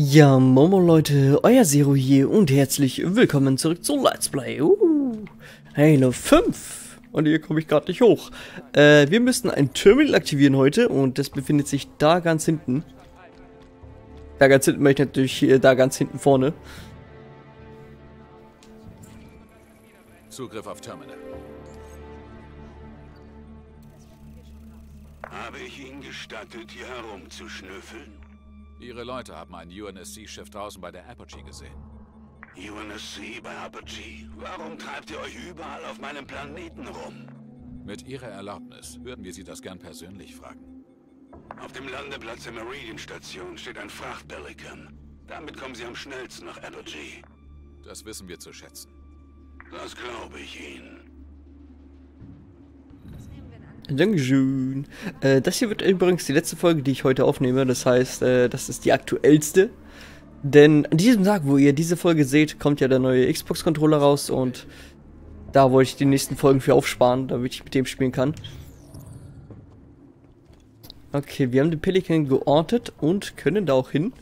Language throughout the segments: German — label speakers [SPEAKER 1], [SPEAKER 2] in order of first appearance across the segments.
[SPEAKER 1] Ja, Momo Leute, euer Zero hier und herzlich willkommen zurück zu Let's Play uh, Halo 5. Und hier komme ich gerade nicht hoch. Äh, wir müssen ein Terminal aktivieren heute und das befindet sich da ganz hinten. Da ganz hinten möchte ich natürlich hier, da ganz hinten vorne.
[SPEAKER 2] Zugriff auf Terminal.
[SPEAKER 3] Habe ich Ihnen gestattet, hier herumzuschnüffeln?
[SPEAKER 2] Ihre Leute haben ein UNSC-Schiff draußen bei der Apogee gesehen.
[SPEAKER 3] UNSC bei Apogee? Warum treibt ihr euch überall auf meinem Planeten rum?
[SPEAKER 2] Mit Ihrer Erlaubnis würden wir Sie das gern persönlich fragen.
[SPEAKER 3] Auf dem Landeplatz der Meridian-Station steht ein Frachtpelikan. Damit kommen Sie am schnellsten nach Apogee.
[SPEAKER 2] Das wissen wir zu schätzen.
[SPEAKER 3] Das glaube ich Ihnen.
[SPEAKER 1] Dankeschön. Äh, das hier wird übrigens die letzte Folge, die ich heute aufnehme. Das heißt, äh, das ist die aktuellste. Denn an diesem Tag, wo ihr diese Folge seht, kommt ja der neue Xbox-Controller raus und da wollte ich die nächsten Folgen für aufsparen, damit ich mit dem spielen kann. Okay, wir haben den Pelikan geortet und können da auch hin.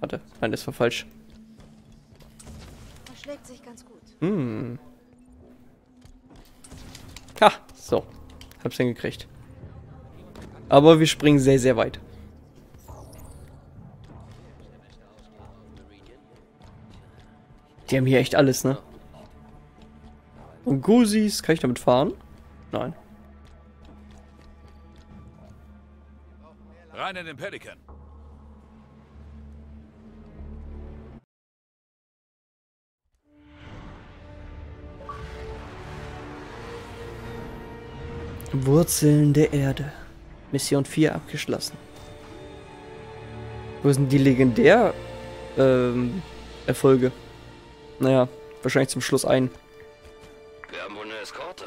[SPEAKER 1] Warte, nein, das war falsch.
[SPEAKER 4] Schlägt sich ganz gut.
[SPEAKER 1] Hm. Ha, so. Hab's hingekriegt. Aber wir springen sehr, sehr weit. Die haben hier echt alles, ne? Und Gusis, kann ich damit fahren? Nein.
[SPEAKER 2] Rein in den Pelikan.
[SPEAKER 1] Wurzeln der Erde. Mission 4 abgeschlossen. Wo sind die legendär ähm, Erfolge? Naja, wahrscheinlich zum Schluss ein.
[SPEAKER 5] Wir haben wohl eine Eskorte.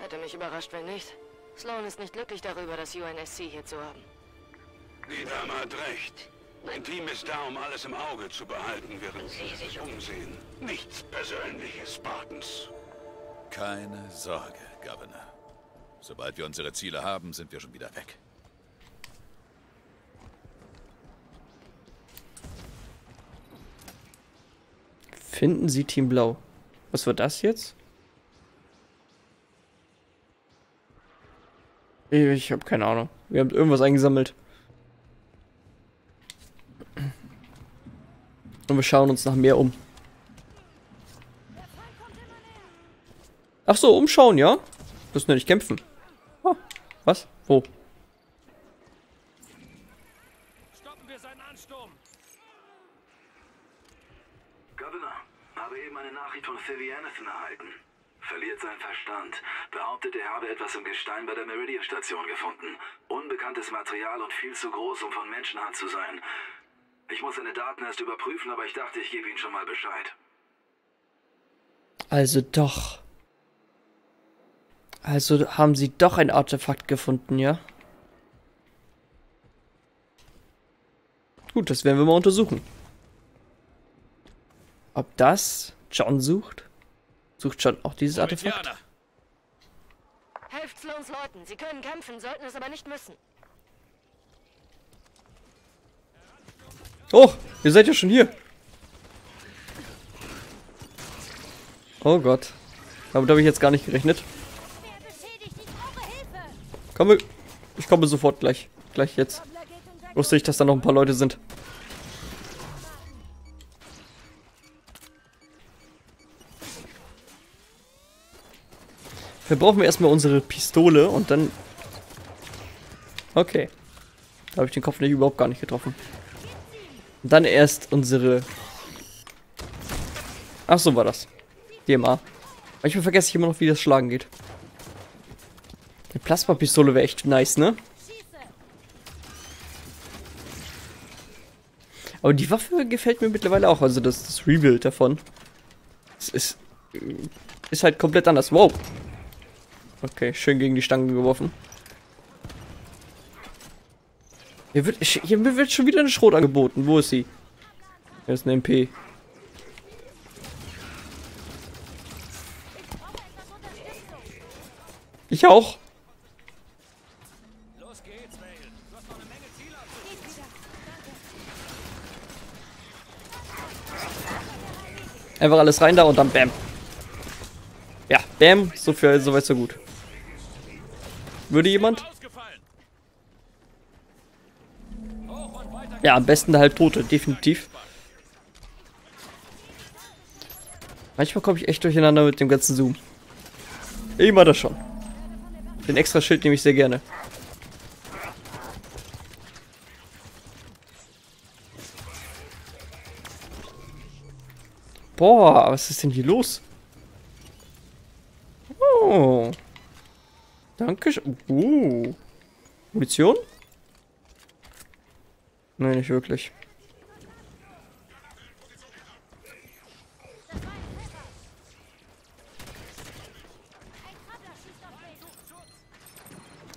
[SPEAKER 4] Hätte mich überrascht, wenn nicht. Sloan ist nicht glücklich darüber, das UNSC hier zu haben.
[SPEAKER 3] Die Dame hat recht. Mein Team ist da, um alles im Auge zu behalten, während Sie sich umsehen. Nichts Persönliches, Spartans.
[SPEAKER 2] Keine Sorge, Governor. Sobald wir unsere Ziele haben, sind wir schon wieder weg.
[SPEAKER 1] Finden Sie Team Blau. Was war das jetzt? Ich habe keine Ahnung. Wir haben irgendwas eingesammelt. Und wir schauen uns nach mehr um. Ach so, umschauen, ja? Das ist nicht kämpfen. Was? Wo?
[SPEAKER 6] Stoppen wir seinen Ansturm!
[SPEAKER 7] Governor, habe eben eine Nachricht von Sylvie Anderson erhalten. Verliert seinen Verstand. Behauptet, er habe etwas im Gestein bei der Meridian-Station gefunden. Unbekanntes Material und viel zu groß, um von Menschenhand zu sein. Ich muss seine Daten erst überprüfen, aber ich dachte, ich gebe Ihnen schon mal Bescheid.
[SPEAKER 1] Also doch. Also haben sie doch ein Artefakt gefunden, ja? Gut, das werden wir mal untersuchen. Ob das John sucht? Sucht John auch dieses Artefakt?
[SPEAKER 4] Helft Sloans Leuten. Sie können kämpfen, sollten es aber nicht müssen.
[SPEAKER 1] Oh, ihr seid ja schon hier. Oh Gott. Damit habe ich jetzt gar nicht gerechnet. Komm, ich komme sofort gleich. Gleich jetzt. Wusste ich, dass da noch ein paar Leute sind. Wir brauchen erstmal unsere Pistole und dann... Okay. Da habe ich den Kopf nicht überhaupt gar nicht getroffen. Und dann erst unsere... Ach so war das. DMA. Manchmal vergesse ich immer noch, wie das Schlagen geht. Plasmapistole wäre echt nice, ne? Aber die Waffe gefällt mir mittlerweile auch. Also das, das Rebuild davon. Es ist, ist halt komplett anders. Wow. Okay, schön gegen die Stangen geworfen. Hier wird, hier wird schon wieder eine Schrot angeboten. Wo ist sie? Hier ist eine MP. Ich auch.
[SPEAKER 6] Los geht's, Vale. Du hast noch eine Menge Ziele abzurufen. Geht wieder. Danke.
[SPEAKER 1] Einfach alles rein da und dann Bäm. Ja, Bäm. So, viel, so weit, so gut. Würde jemand? Ja, am besten der Halbtote, definitiv. Manchmal komme ich echt durcheinander mit dem ganzen Zoom. Ich mache das schon. Den extra Schild nehme ich sehr gerne. Boah, was ist denn hier los? Oh. Danke. Uh. Munition? Nein, nicht wirklich.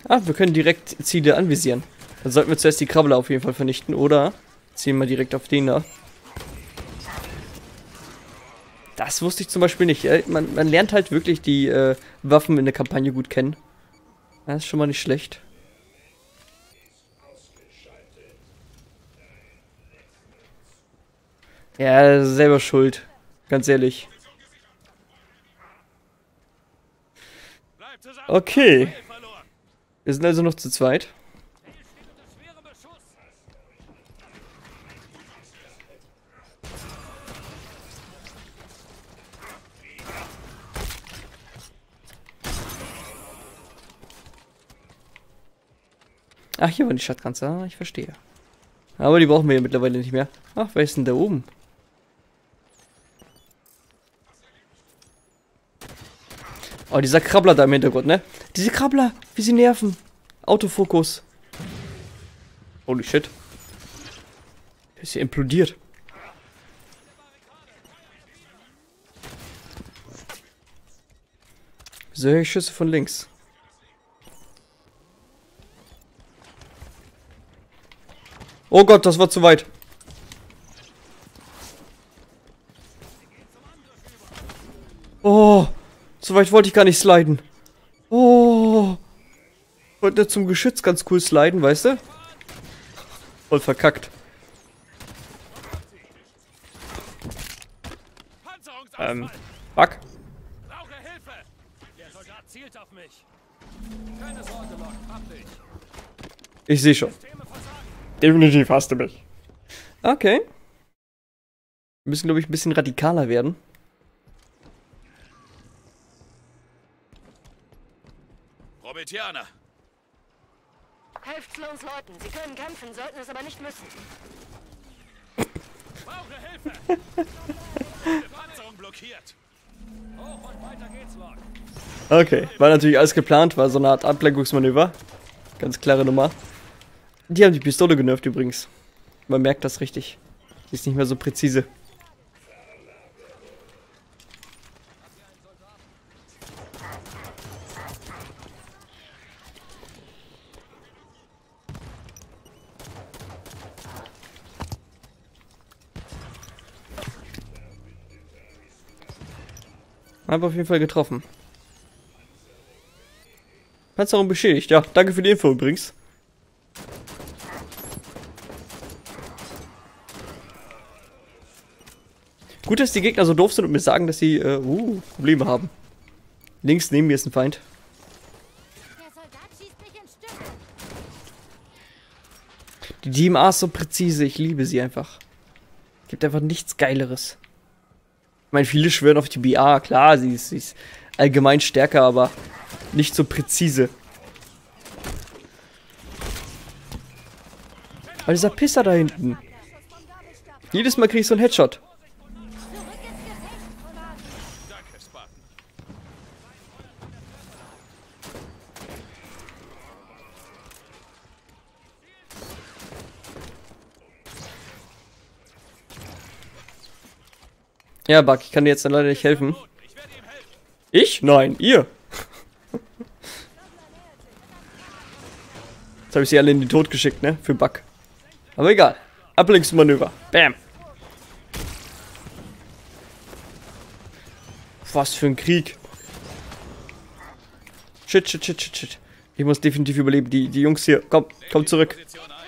[SPEAKER 1] Ah, wir können direkt Ziele anvisieren. Dann sollten wir zuerst die Krabbler auf jeden Fall vernichten, oder? Ziehen wir direkt auf den da. Das wusste ich zum Beispiel nicht. Äh, Man, man lernt halt wirklich die äh, Waffen in der Kampagne gut kennen. Das ist schon mal nicht schlecht. Ja, selber schuld. Ganz ehrlich. Okay. Wir sind also noch zu zweit.
[SPEAKER 6] Ziel steht unter schwerem Beschuss.
[SPEAKER 1] Ach, hier waren die Shotguns. Ah, ich verstehe. Aber die brauchen wir ja mittlerweile nicht mehr. Ach, wer ist denn da oben? Oh, dieser Krabbler da im Hintergrund, ne? Diese Krabbler, wie sie nerven. Autofokus. Holy shit. Der ist hier implodiert. Wieso höre ich Schüsse von links? Oh Gott, das war zu weit. Oh, so weit wollte ich gar nicht sliden. Oh. Ich wollte zum Geschütz ganz cool sliden, weißt du? Voll verkackt. Ähm, fuck.
[SPEAKER 6] Brauche Hilfe. Der Soldat zielt auf mich. Keine Sorge, Lord. Hab dich.
[SPEAKER 1] Ich sehe schon. Definitiv hast du mich. Okay. Wir müssen, glaube ich, ein bisschen radikaler werden.
[SPEAKER 2] Prometianer,
[SPEAKER 4] Helft Sloans Leuten. Sie können kämpfen, sollten es aber nicht müssen.
[SPEAKER 6] Brauche Hilfe.
[SPEAKER 2] Panzerung blockiert.
[SPEAKER 6] Hoch und weiter geht's, Lord.
[SPEAKER 1] Okay, war natürlich alles geplant, war so eine Art Ablenkungsmanöver. Ganz klare Nummer. Die haben die Pistole genervt übrigens. Man merkt das richtig. Die ist nicht mehr so präzise. Hab auf jeden Fall getroffen. Panzerung beschädigt. Ja, danke für die Info übrigens. Gut, dass die Gegner so doof sind und mir sagen, dass sie äh, uh, Probleme haben. Links neben mir ist ein Feind. Die DMA ist so präzise, ich liebe sie einfach. Gibt einfach nichts Geileres. Ich meine, viele schwören auf die BA, klar, sie ist, sie ist allgemein stärker, aber nicht so präzise. Aber dieser Pisser da hinten. Jedes Mal krieg ich so einen Headshot.
[SPEAKER 8] Zurück ins Gefecht, Soldat.
[SPEAKER 2] Danke, Spartan.
[SPEAKER 1] Ja, Buck, ich kann dir jetzt dann leider nicht helfen.
[SPEAKER 2] Ich?
[SPEAKER 1] Nein, ihr. Jetzt habe ich sie alle in den Tod geschickt, ne? Für Buck. Aber egal. Ablenkungsmanöver. Bam. Was für ein Krieg. Shit, shit, shit, shit, shit. Ich muss definitiv überleben. Die, die Jungs hier. Komm, komm zurück.
[SPEAKER 2] Position ein.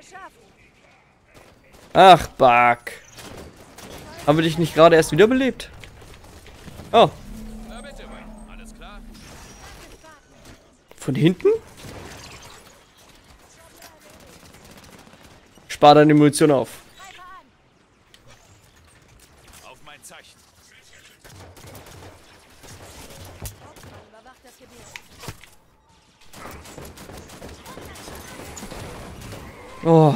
[SPEAKER 8] Geschafft.
[SPEAKER 1] Ach, Buck. Haben wir dich nicht gerade erst wiederbelebt? Oh,
[SPEAKER 2] Na bitte, Wayne. Alles klar?
[SPEAKER 1] von hinten? Spar deine Munition auf. Oh,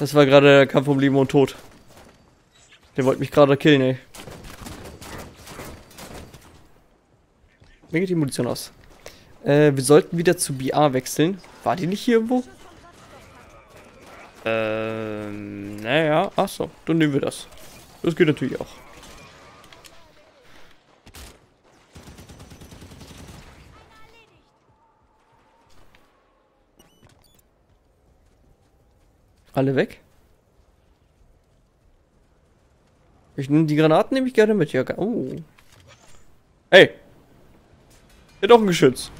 [SPEAKER 1] das war gerade der Kampf um Leben und Tod. Der wollte mich gerade killen, ey. Mir geht die Munition aus. Äh, wir sollten wieder zu BA wechseln. War die nicht hier irgendwo? Ähm, naja. Achso, dann nehmen wir das. Das geht natürlich auch. Alle weg? Ich nehme die Granaten nehme ich gerne mit. Ja, oh. Hey. Hier doch ein Geschütz.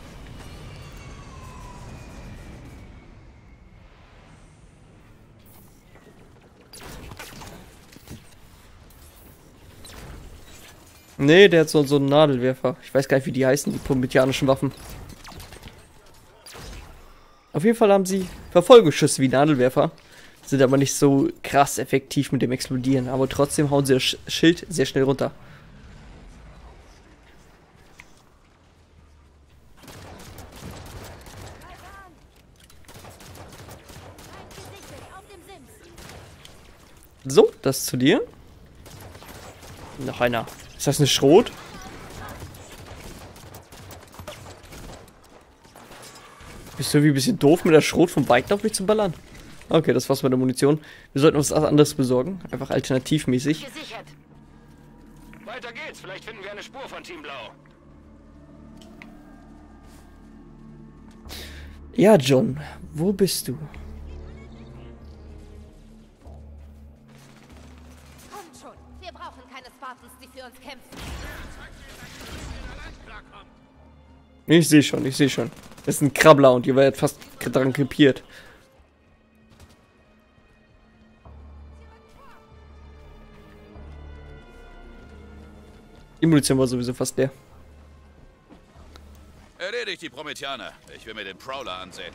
[SPEAKER 1] Nee, der hat so, so einen Nadelwerfer. Ich weiß gar nicht, wie die heißen, die prometheanischen Waffen. Auf jeden Fall haben sie Verfolgungsschüsse wie Nadelwerfer. Sind aber nicht so krass effektiv mit dem Explodieren. Aber trotzdem hauen sie das Sch- Schild sehr schnell runter. So, das zu dir. Noch einer. Ist das eine Schrot? Bist du irgendwie ein bisschen doof mit der Schrot vom Bike auf mich zu ballern? Okay, das war's mit der Munition. Wir sollten uns was anderes besorgen. Einfach alternativmäßig.
[SPEAKER 4] Gesichert.
[SPEAKER 5] Weiter geht's. Vielleicht finden wir eine Spur von Team Blau.
[SPEAKER 1] Ja, John, wo bist du?
[SPEAKER 8] Kommt schon. Wir brauchen keine Spartans, die für uns kämpfen.
[SPEAKER 1] Ich sehe schon, ich sehe schon. Das ist ein Krabbler und ihr werdet fast daran krepiert. Die Munition war sowieso fast leer.
[SPEAKER 2] Erledigt die Prometheaner. Ich will mir den Prowler ansehen.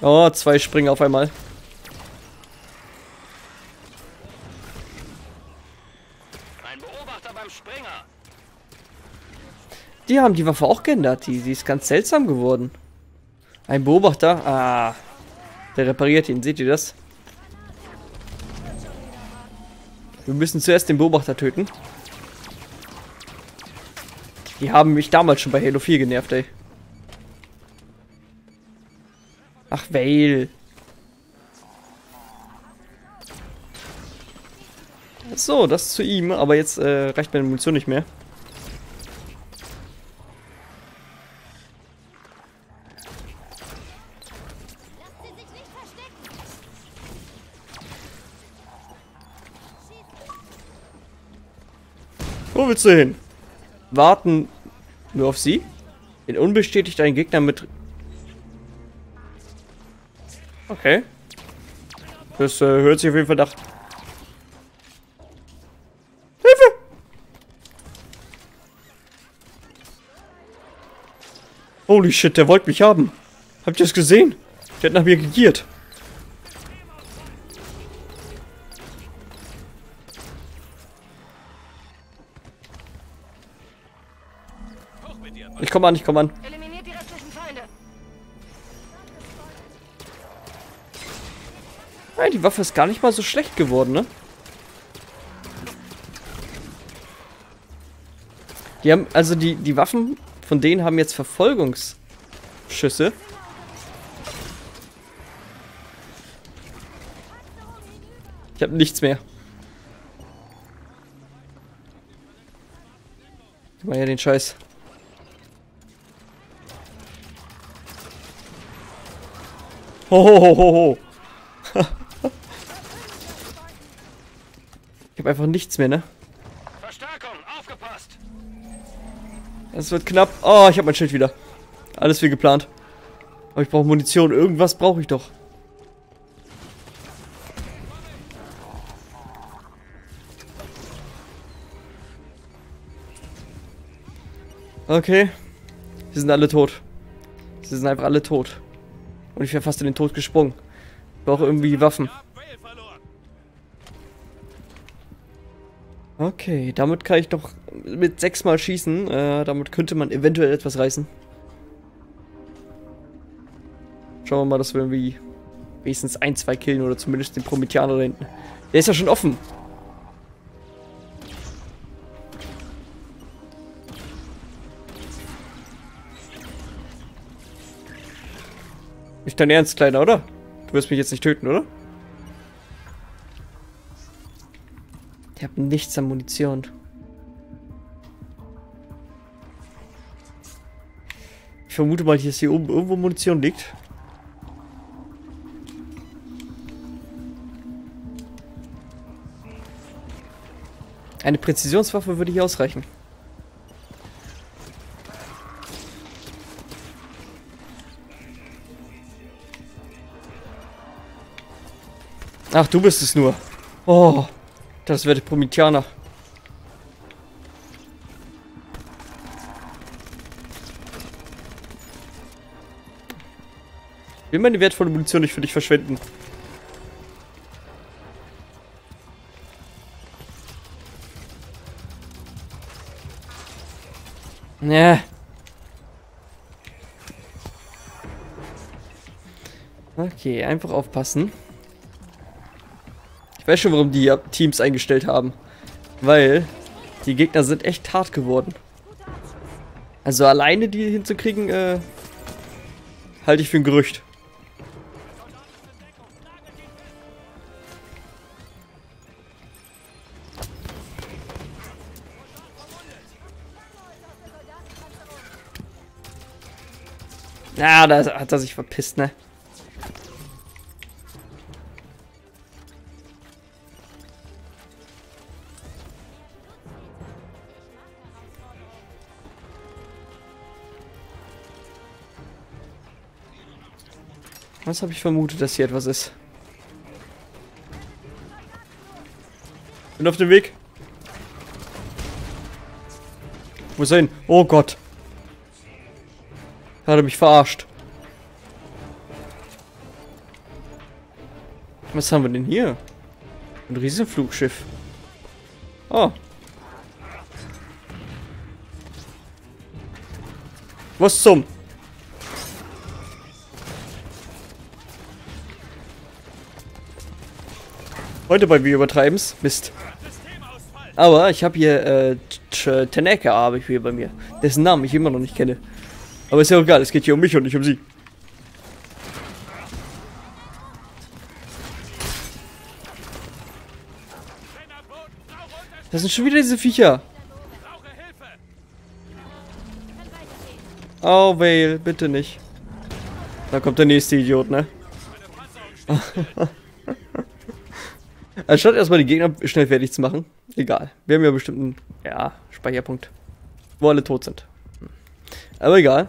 [SPEAKER 1] Oh, zwei springen auf einmal.
[SPEAKER 5] Ein Beobachter beim Springer.
[SPEAKER 1] Die haben die Waffe auch geändert. Die, die ist ganz seltsam geworden. Ein Beobachter. Ah. Der repariert ihn. Seht ihr das? Wir müssen zuerst den Beobachter töten. Die haben mich damals schon bei Halo 4 genervt, ey. Ach, Vale. So, das zu ihm, aber jetzt äh, reicht meine Munition nicht mehr. Du hin? Warten nur auf sie? Den unbestätigt einen Gegner mit... Okay. Das äh, hört sich auf jeden Fall nach... Hilfe! Holy shit, der wollte mich haben. Habt ihr es gesehen? Der hat nach mir gegiert. Ich komme an, ich komme an.
[SPEAKER 4] Eliminiert die restlichen Feinde.
[SPEAKER 1] Ja, die Waffe ist gar nicht mal so schlecht geworden, ne? Die haben, also die, die Waffen von denen haben jetzt Verfolgungsschüsse. Ich habe nichts mehr. Gib mal her den Scheiß. Hohohoho. ich habe einfach nichts mehr, ne?
[SPEAKER 5] Verstärkung, aufgepasst.
[SPEAKER 1] Es wird knapp. Oh, ich habe mein Schild wieder. Alles wie geplant. Aber ich brauche Munition. Irgendwas brauche ich doch. Okay. Sie sind alle tot. Sie sind einfach alle tot. Und ich wäre fast in den Tod gesprungen. Ich brauche irgendwie Waffen. Okay, damit kann ich doch mit sechsmal schießen. Äh, damit könnte man eventuell etwas reißen. Schauen wir mal, dass wir irgendwie wenigstens ein, zwei killen oder zumindest den Prometheaner da hinten. Der ist ja schon offen. Nicht dein Ernst, Kleiner, oder? Du wirst mich jetzt nicht töten, oder? Ich habe nichts an Munition. Ich vermute mal, dass hier oben irgendwo Munition liegt. Eine Präzisionswaffe würde hier ausreichen. Ach, du bist es nur. Oh, das wird Prometheaner. Ich will meine wertvolle Munition nicht für dich verschwenden. Ja. Okay, einfach aufpassen. Ich weiß schon, warum die Teams eingestellt haben. Weil die Gegner sind echt hart geworden. Also alleine die hinzukriegen, äh, halte ich für ein Gerücht. Ja, da hat er sich verpisst, ne? Was habe ich vermutet, dass hier etwas ist? Bin auf dem Weg. Wo ist er hin? Oh Gott. Hat er mich verarscht. Was haben wir denn hier? Ein Riesenflugschiff. Oh. Was zum? Heute bei wir übertreiben's. Mist. Aber ich habe hier äh, Tanaka habe ich hier bei mir. Dessen Namen ich immer noch nicht kenne. Aber ist ja egal, es geht hier um mich und nicht um sie. Das sind schon wieder diese Viecher. Oh, Vale, bitte nicht. Da kommt der nächste Idiot, ne? Anstatt erstmal die Gegner schnell fertig zu machen. Egal. Wir haben ja bestimmt einen ja, Speicherpunkt. Wo alle tot sind. Aber egal.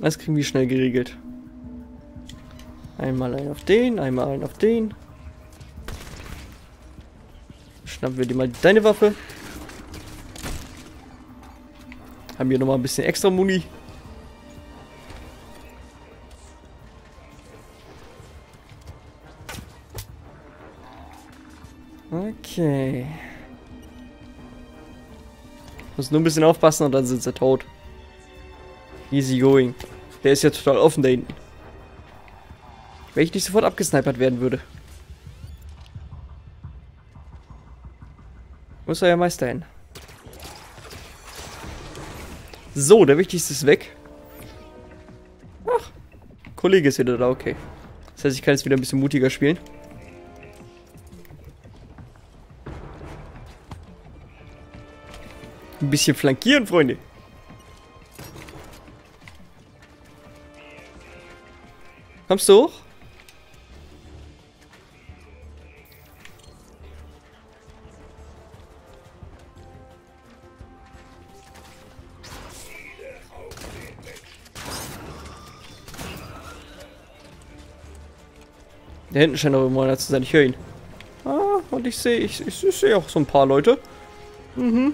[SPEAKER 1] Das kriegen wir schnell geregelt. Einmal ein auf den, einmal ein auf den. Schnappen wir dir mal deine Waffe. Haben hier nochmal ein bisschen extra Muni. Okay. Muss nur ein bisschen aufpassen und dann sind sie tot. Easy going. Der ist ja total offen da hinten. Wenn ich nicht sofort abgesnipert werden würde. Wo ist euer Meister hin? So, der Wichtigste ist weg. Ach, Kollege ist wieder da, okay. Das heißt, ich kann jetzt wieder ein bisschen mutiger spielen. Bisschen flankieren, Freunde. Kommst du hoch? Da hinten scheint noch irgendwo einer zu sein. Ich höre ihn. Ah, und ich sehe, ich, ich, ich sehe auch so ein paar Leute. Mhm.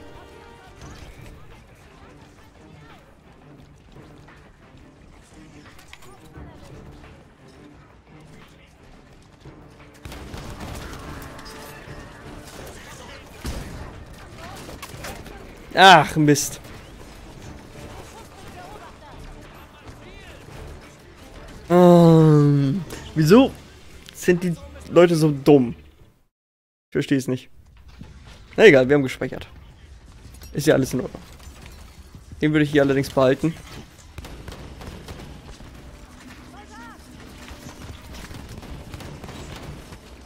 [SPEAKER 1] Ach, Mist. Ähm, wieso sind die Leute so dumm? Ich verstehe es nicht. Na egal, wir haben gespeichert. Ist ja alles in Ordnung. Den würde ich hier allerdings behalten.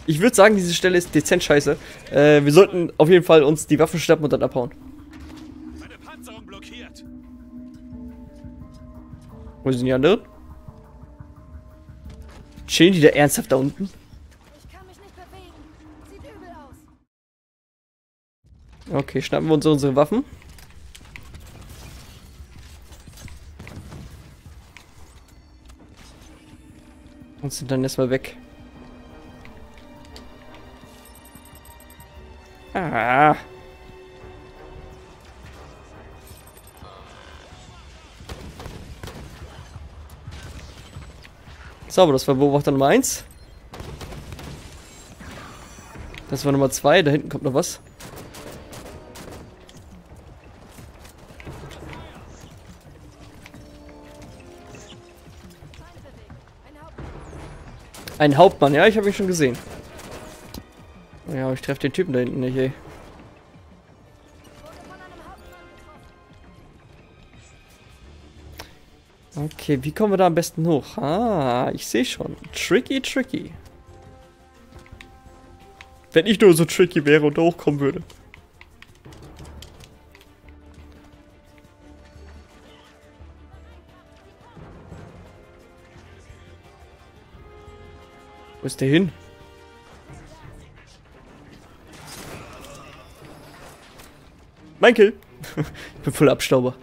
[SPEAKER 1] Ich würde sagen, diese Stelle ist dezent scheiße. Äh, wir sollten auf jeden Fall uns die Waffen schnappen und dann abhauen. Wo sind die anderen? Chillen die da ernsthaft da unten? Okay, schnappen wir uns unsere Waffen. Und sind dann erstmal weg. Ah. So, aber das war Beobachter Nummer 1. Das war Nummer 2. Da hinten kommt noch was. Ein Hauptmann, ja, ich habe ihn schon gesehen. Ja, aber ich treffe den Typen da hinten nicht, ey. Okay, wie kommen wir da am besten hoch? Ah, ich sehe schon. Tricky, tricky. Wenn ich nur so tricky wäre und da hochkommen würde. Wo ist der hin? Mein Kill. ich bin voll Abstauber.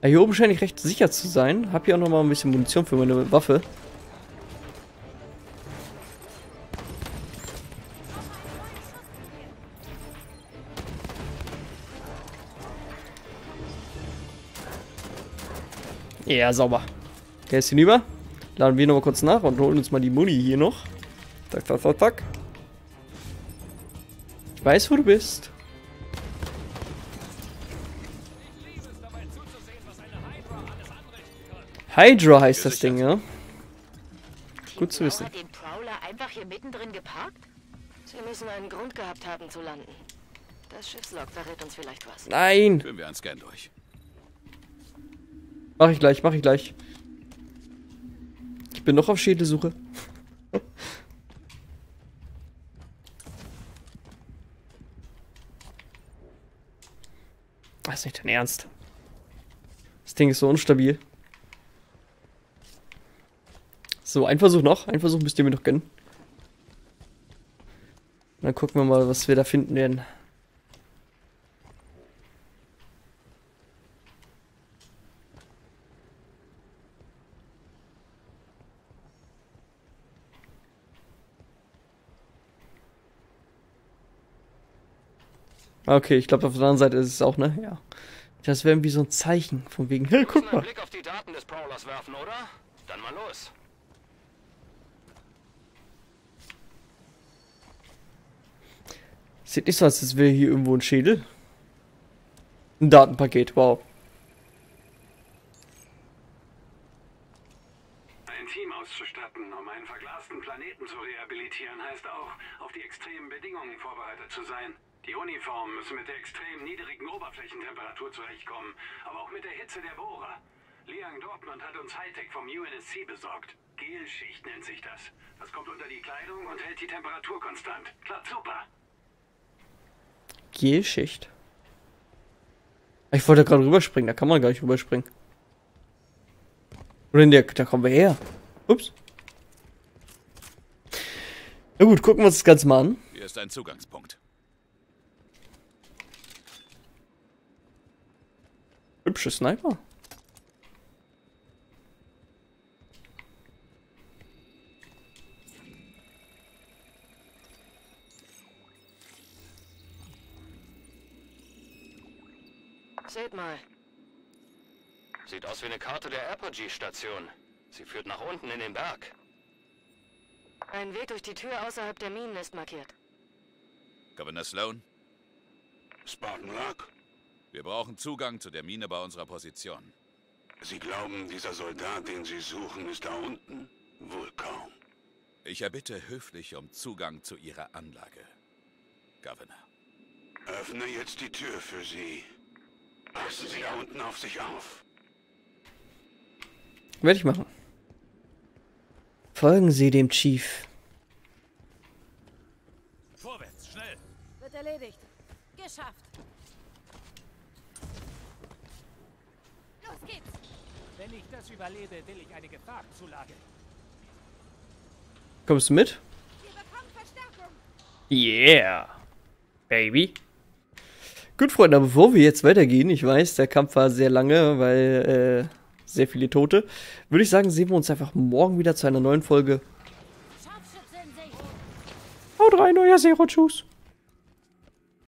[SPEAKER 1] Ja, hier oben scheine ich recht sicher zu sein. Hab hier auch noch mal ein bisschen Munition für meine Waffe. Ja, sauber. Der ist hinüber. Laden wir noch mal kurz nach und holen uns mal die Muni hier noch. Tak, tak, tak, tak. Ich weiß, wo du bist. Hydra heißt das Ding, ja? Gut zu wissen.
[SPEAKER 4] Den Prowler einfach hier mittendrin geparkt? Sie müssen einen Grund gehabt haben zu landen. Das Schiffslog verrät uns vielleicht was.
[SPEAKER 1] Nein!
[SPEAKER 2] Führen wir einen Scan durch.
[SPEAKER 1] Mach ich gleich, mach ich gleich. Ich bin noch auf Schädelsuche. Das ist nicht dein Ernst. Das Ding ist so unstabil. So, ein Versuch noch. Ein Versuch müsst ihr mir noch gönnen. Dann gucken wir mal, was wir da finden werden. Okay, ich glaube, auf der anderen Seite ist es auch, ne? Ja. Das wäre irgendwie so ein Zeichen von wegen, hey, guck mal.
[SPEAKER 5] Blick auf die Daten des werfen, oder? Dann mal los.
[SPEAKER 1] Sieht nicht so aus, als wäre hier irgendwo ein Schädel. Ein Datenpaket, wow.
[SPEAKER 3] Ein Team auszustatten, um einen verglasten Planeten zu rehabilitieren, heißt auch, auf die extremen Bedingungen vorbereitet zu sein. Die Uniformen müssen mit der extrem niedrigen Oberflächentemperatur zurechtkommen, aber auch mit der Hitze der Bohrer. Liang Dortmund hat uns Hightech vom UNSC besorgt. Gelschicht nennt sich das. Das kommt unter die Kleidung und hält die Temperatur konstant. Klappt super.
[SPEAKER 1] Gelschicht. Ich wollte gerade rüberspringen, da kann man gar nicht rüberspringen. Oder in der, da kommen wir her. Ups. Na gut, gucken wir uns das Ganze mal an.
[SPEAKER 2] Hier ist ein Zugangspunkt.
[SPEAKER 1] Hübsche Sniper.
[SPEAKER 4] Seht mal.
[SPEAKER 5] Sieht aus wie eine Karte der Apogee-Station. Sie führt nach unten in den Berg.
[SPEAKER 4] Ein Weg durch die Tür außerhalb der Minen ist markiert.
[SPEAKER 2] Governor Sloan?
[SPEAKER 9] Spartan Rock?
[SPEAKER 2] Wir brauchen Zugang zu der Mine bei unserer Position.
[SPEAKER 9] Sie glauben, dieser Soldat, den Sie suchen, ist da unten? Wohl kaum.
[SPEAKER 2] Ich erbitte höflich um Zugang zu Ihrer Anlage, Governor.
[SPEAKER 9] Öffne jetzt die Tür für Sie. Passen Sie da unten auf sich auf.
[SPEAKER 1] Werde ich machen. Folgen Sie dem Chief.
[SPEAKER 6] Vorwärts, schnell!
[SPEAKER 8] Wird erledigt. Geschafft. Los geht's.
[SPEAKER 6] Wenn ich das überlebe, will ich eine Gefahrenzulage.
[SPEAKER 1] Kommst du mit?
[SPEAKER 8] Wir bekommen Verstärkung.
[SPEAKER 1] Yeah. Baby. Gut, Freunde, aber bevor wir jetzt weitergehen, ich weiß, der Kampf war sehr lange, weil äh, sehr viele Tote, würde ich sagen, sehen wir uns einfach morgen wieder zu einer neuen Folge. Haut rein, euer Zero, tschüss.